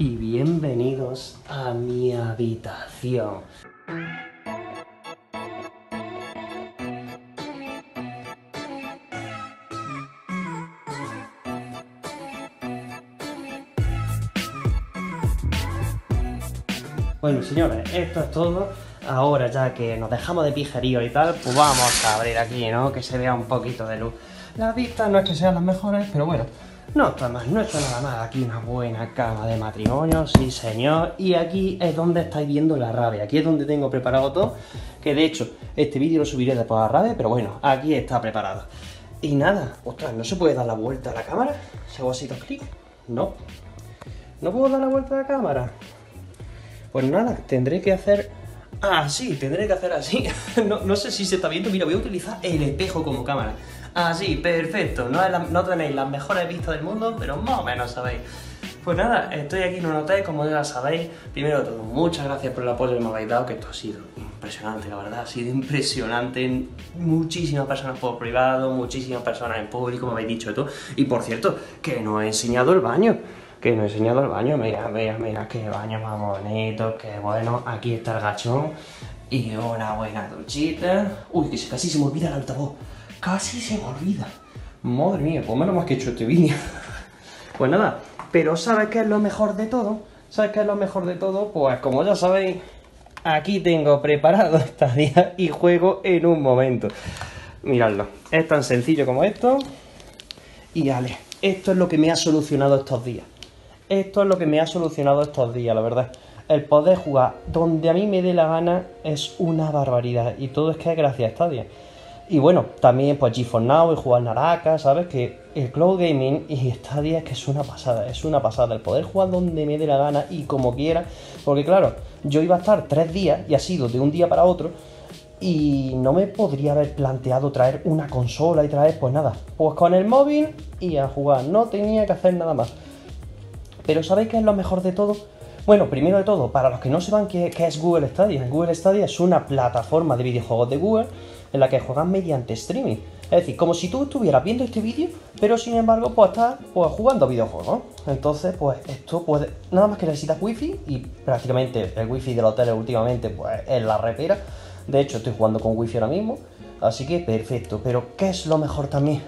y bienvenidos a mi habitación. Bueno, señores, esto es todo. Ahora ya que nos dejamos de pijerío y tal, pues vamos a abrir aquí, ¿no? Que se vea un poquito de luz. Las vistas no es que sean las mejores, pero bueno, no está mal, no está nada mal. Aquí una buena cama de matrimonio, sí señor. Y aquí es donde estáis viendo la rave. Aquí es donde tengo preparado todo. Que de hecho, este vídeo lo subiré después a la rave, pero bueno, aquí está preparado. Y nada, ostras, ¿no se puede dar la vuelta a la cámara? Si hago así dos clic, no. ¿No puedo dar la vuelta a la cámara? Pues nada, tendré que hacer... Ah, sí, tendré que hacer así. no, no, sé si se está viendo. Mira, voy a utilizar el espejo como cámara. Así, perfecto. No, no tenéis las mejores vistas del mundo, pero más o menos sabéis. Pues nada, estoy aquí en un hotel, como ya sabéis. Primero de todo, muchas gracias por el apoyo que me habéis dado, que esto ha sido impresionante, la verdad. Ha sido impresionante. Muchísimas personas por privado, muchísimas personas en público, me habéis dicho todo. Y por cierto, que no he enseñado el baño que no he enseñado el baño, mira, mira, mira, qué baño más bonito, qué bueno, aquí está el gachón y una buena duchita. Uy, que casi se me olvida el altavoz, casi se me olvida. Madre mía, pues menos más que he hecho este vídeo. pues nada, pero ¿sabes qué es lo mejor de todo? ¿Sabes qué es lo mejor de todo? Pues como ya sabéis, aquí tengo preparado esta día y juego en un momento. Miradlo, es tan sencillo como esto. Y vale, esto es lo que me ha solucionado estos días. Esto es lo que me ha solucionado estos días, la verdad. El poder jugar donde a mí me dé la gana es una barbaridad. Y todo es que es gracias a Stadia. Y bueno, también pues GeForce Now y jugar Naraka, ¿sabes? Que el Cloud Gaming y Stadia es que es una pasada, es una pasada. El poder jugar donde me dé la gana y como quiera. Porque claro, yo iba a estar tres días y ha sido de un día para otro. Y no me podría haber planteado traer una consola y traer, pues nada, pues con el móvil y a jugar. No tenía que hacer nada más. Pero ¿sabéis qué es lo mejor de todo? Bueno, primero de todo, para los que no sepan qué, es Google Stadia, Google Stadia es una plataforma de videojuegos de Google en la que juegas mediante streaming. Es decir, como si tú estuvieras viendo este vídeo, pero sin embargo, pues estás pues, jugando videojuegos. Entonces, pues esto puede. Nada más que necesitas wifi y prácticamente el wifi del hotel últimamente pues es la repera. De hecho, estoy jugando con wifi ahora mismo. Así que perfecto. Pero, ¿qué es lo mejor también?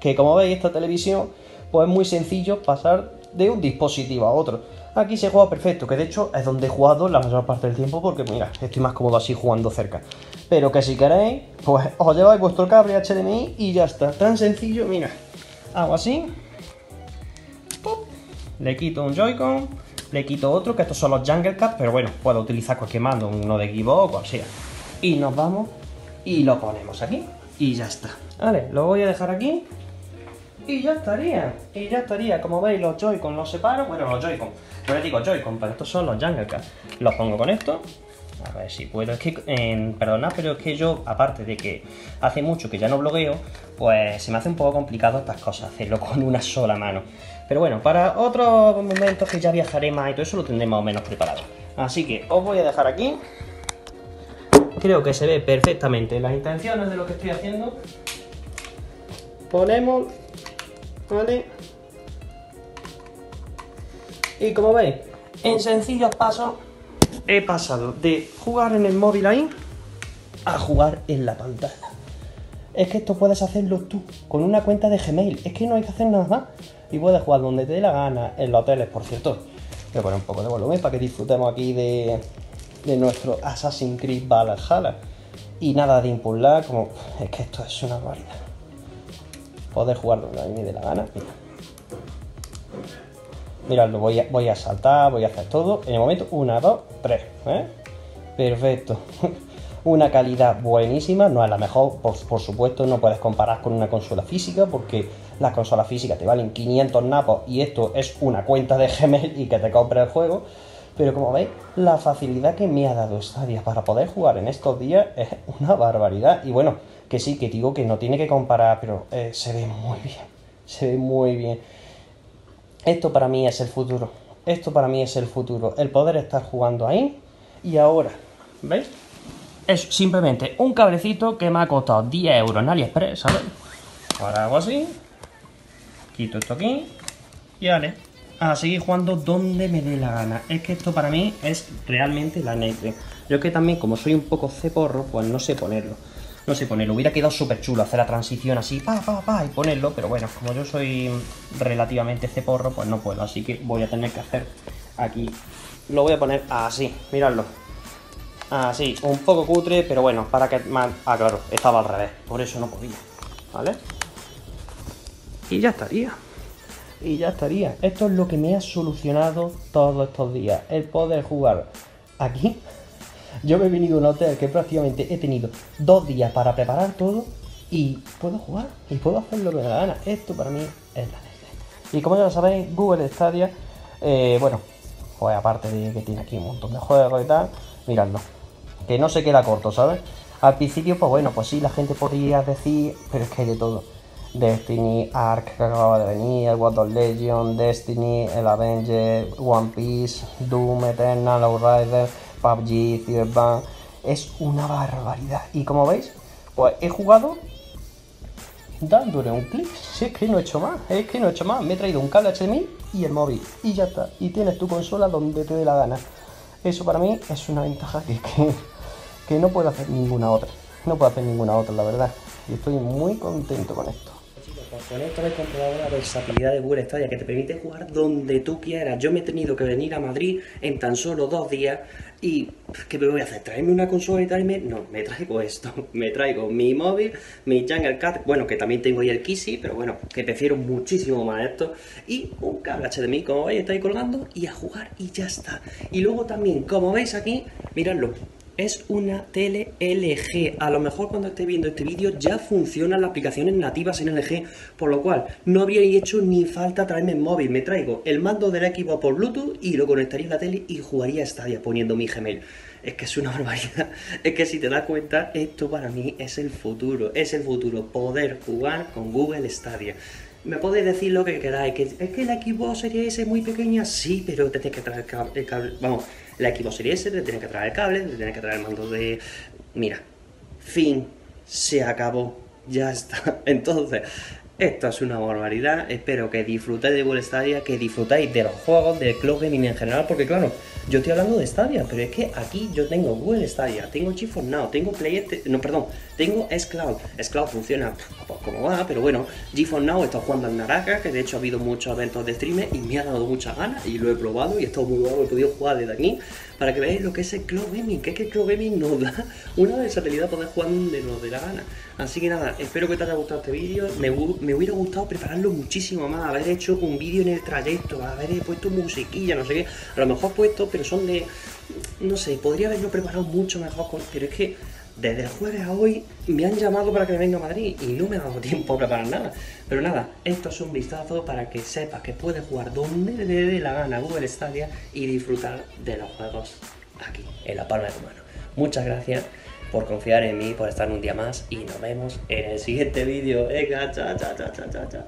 Que como veis, esta televisión, pues es muy sencillo pasar de un dispositivo a otro. Aquí se juega perfecto, que de hecho es donde he jugado la mayor parte del tiempo porque mira, estoy más cómodo así jugando cerca. Pero que si queréis, pues os lleváis vuestro cable HDMI y ya está. Tan sencillo, mira. Hago así. Le quito un Joy-Con, le quito otro, que estos son los Jungle Cat, pero bueno, puedo utilizar cualquier mando, uno de Xbox o cual sea. Y nos vamos y lo ponemos aquí y ya está. Vale, lo voy a dejar aquí y ya estaría, y ya estaría. Como veis, los Joy-Con los separo. Bueno, los Joy-Con, no les digo Joy-Con, pero estos son los Jungle. Los pongo con esto. A ver si puedo. Es que, eh, perdonad, pero es que yo, aparte de que hace mucho que ya no blogueo, pues se me hace un poco complicado estas cosas, hacerlo con una sola mano. Pero bueno, para otros momentos que ya viajaré más y todo eso lo tendré más o menos preparado. Así que os voy a dejar aquí. Creo que se ve perfectamente las intenciones de lo que estoy haciendo. Ponemos ¿vale? Y como veis, en sencillos pasos he pasado de jugar en el móvil ahí a jugar en la pantalla. Es que esto puedes hacerlo tú, con una cuenta de Gmail. Es que no hay que hacer nada más. Y puedes jugar donde te dé la gana, en los hoteles, por cierto. Voy a poner un poco de volumen para que disfrutemos aquí de, de nuestro Assassin's Creed Valhalla. Y nada de impulsar, como... Es que esto es una barbaridad poder jugar donde a mí me dé la gana. Mira. Miradlo, voy a, voy a saltar, voy a hacer todo. En el momento, una, dos, tres. ¿eh? Perfecto. una calidad buenísima, no es la mejor, por, por, supuesto, no puedes comparar con una consola física porque las consolas físicas te valen 500 napos y esto es una cuenta de Gmail y que te compre el juego. Pero como veis, la facilidad que me ha dado Stadia para poder jugar en estos días es una barbaridad. Y bueno, que sí, que digo que no tiene que comparar, pero eh, se ve muy bien, se ve muy bien. Esto para mí es el futuro, esto para mí es el futuro, el poder estar jugando ahí y ahora, ¿veis? Es simplemente un cablecito que me ha costado 10 euros en AliExpress, ¿sabes? Ahora hago así, quito esto aquí y vale, a seguir jugando donde me dé la gana. Es que esto para mí es realmente la neve. Yo que también, como soy un poco ceporro, pues no sé ponerlo. No sé ponerlo. Hubiera quedado súper chulo hacer la transición así, pa, pa, pa, y ponerlo. Pero bueno, como yo soy relativamente ceporro, pues no puedo. Así que voy a tener que hacer aquí. Lo voy a poner así, miradlo. Así, un poco cutre, pero bueno, para que... Ah, claro, estaba al revés. Por eso no podía. ¿Vale? Y ya estaría y ya estaría. Esto es lo que me ha solucionado todos estos días. El poder jugar aquí. Yo me he venido a un hotel que prácticamente he tenido dos días para preparar todo y puedo jugar y puedo hacer lo que me da la gana. Esto para mí es la leche. Y como ya lo sabéis, Google Stadia, eh, bueno, pues aparte de que tiene aquí un montón de juegos y tal, miradlo. Que no se queda corto, ¿sabes? Al principio, pues bueno, pues sí, la gente podría decir, pero es que hay de todo. Destiny, Ark que acaba de venir, el World of Legion, Destiny, el Avenger, One Piece, Doom, Eternal, Outrider, PUBG, Cyberpunk. Es una barbaridad. Y como veis, pues he jugado dándole un clic. Si es que no he hecho más, es que no he hecho más. Me he traído un cable HDMI y el móvil. Y ya está. Y tienes tu consola donde te dé la gana. Eso para mí es una ventaja que, que, que no puedo hacer ninguna otra. No puedo hacer ninguna otra, la verdad. Y estoy muy contento con esto. Con esto he comprobado la versatilidad de Google Stadia que te permite jugar donde tú quieras. Yo me he tenido que venir a Madrid en tan solo dos días y ¿qué me voy a hacer? ¿Traerme una consola y traerme? No, me traigo esto. Me traigo mi móvil, mi Jungle Cat, bueno, que también tengo ahí el Kissy, pero bueno, que prefiero muchísimo más esto. Y un cable HDMI, como veis, está ahí colgando y a jugar y ya está. Y luego también, como veis aquí, miradlo, es una tele LG. A lo mejor cuando esté viendo este vídeo ya funcionan las aplicaciones nativas en LG, por lo cual no habría hecho ni falta traerme el móvil. Me traigo el mando del equipo por Bluetooth y lo conectaría a la tele y jugaría Stadia poniendo mi Gmail. Es que es una barbaridad. Es que si te das cuenta, esto para mí es el futuro. Es el futuro, poder jugar con Google Stadia. Me podéis decir lo que queráis, que es que la Xbox Series S muy pequeña, sí, pero te tienes que traer el cable, vamos, la Xbox Series S te tienes que traer el cable, te tienes que traer el mando de... Mira, fin, se acabó, ya está. Entonces, esto es una barbaridad, espero que disfrutéis de Google Stadia, que disfrutáis de los juegos, del cloud gaming en general, porque claro, yo estoy hablando de Stadia, pero es que aquí yo tengo Google Stadia, tengo GeForce Now, tengo Play... No, perdón, tengo S-Cloud. S-Cloud funciona pues como va, pero bueno, GeForce Now está jugando al Naraka, que de hecho ha habido muchos eventos de streamer y me ha dado muchas ganas y lo he probado y he estado muy guapo, he podido jugar desde aquí para que veáis lo que es el cloud gaming, que es que el cloud gaming nos da una versatilidad poder jugar donde nos dé la gana. Así que nada, espero que te haya gustado este vídeo, me, me, hubiera gustado prepararlo muchísimo más, haber hecho un vídeo en el trayecto, haber puesto musiquilla, no sé qué, a lo mejor puesto, pero son de, no sé, podría haberlo preparado mucho mejor, pero es que desde el jueves a hoy me han llamado para que me venga a Madrid y no me ha dado tiempo a preparar nada. Pero nada, esto es un vistazo para que sepas que puedes jugar donde le dé la gana Google Stadia y disfrutar de los juegos aquí, en la palma de tu mano. Muchas gracias por confiar en mí, por estar un día más y nos vemos en el siguiente vídeo. Venga, chao, chao, chao, chao, chao.